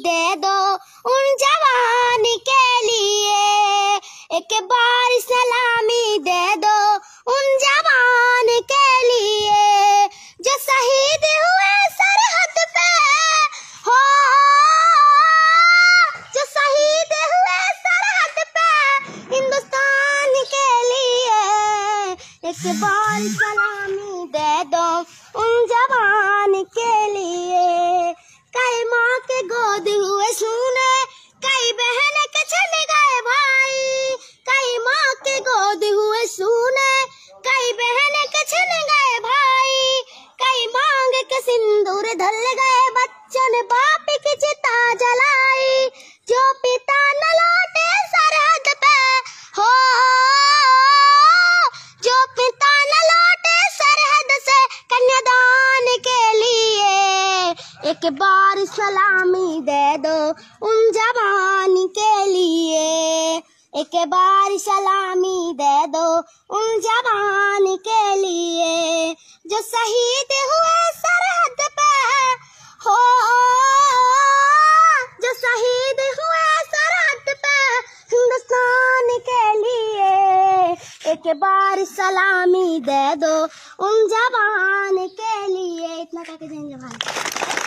दे दो उन जवान के लिए। एक बार सलामी दे दो उन जवान के लिए। जो शहीद हुए सरहद पे, हो। जो शहीद हुए सरहद पे, हिंदुस्तान के लिए। एक बार सलामी दे दो उन एक बार सलामी दे दो उन जवान के लिए। एक बार सलामी दे दो उन जवान के लिए। जो शहीद हुए सरहद पे, हो जो शहीद हुए सरहद पे, हिंदुस्तान के लिए। एक बार सलामी दे दो उन जवान के लिए। इतना कह के जाएँगे भाई।